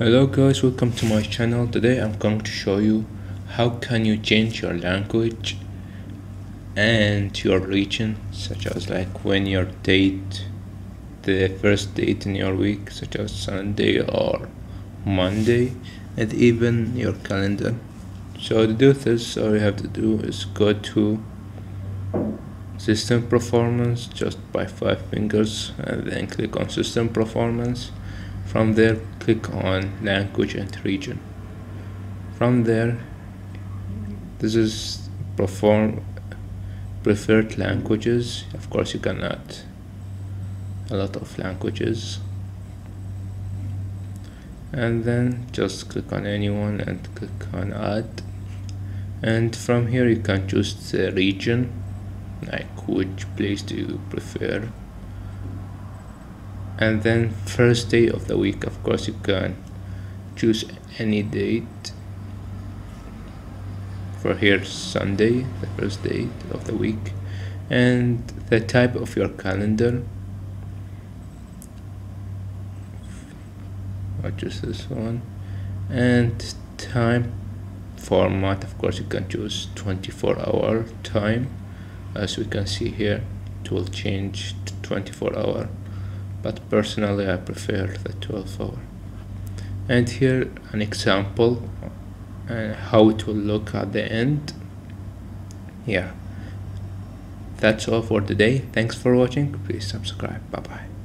hello guys welcome to my channel. Today i'm going to show you how can you change your language and your region such as like when your date the first date in your week such as sunday or monday and even your calendar. So to do this all you have to do is go to system performance just by five fingers and then click on system performance from there click on language and region. From there this is perform preferred languages. Of course you can add a lot of languages. And then just click on anyone and click on add. And from here you can choose the region like which place do you prefer and then first day of the week of course you can choose any date. For here Sunday the first date of the week. And the type of your calendar. I'll choose this one. And time format of course you can choose 24 hour time. As we can see here it will change to 24 hour but personally I prefer the 12 hour. And here an example and uh, how it will look at the end. Yeah. That's all for today. Thanks for watching. Please subscribe. Bye bye